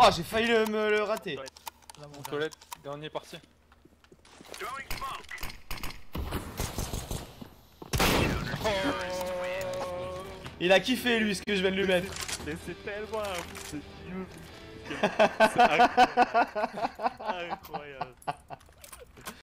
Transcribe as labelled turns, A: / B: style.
A: Oh, j'ai failli le, me le rater.
B: Là, mon
C: toilette, dernier parti. Oh
A: Il a kiffé lui ce que je viens de lui mettre.
D: Mais c'est tellement un. C'est incroyable.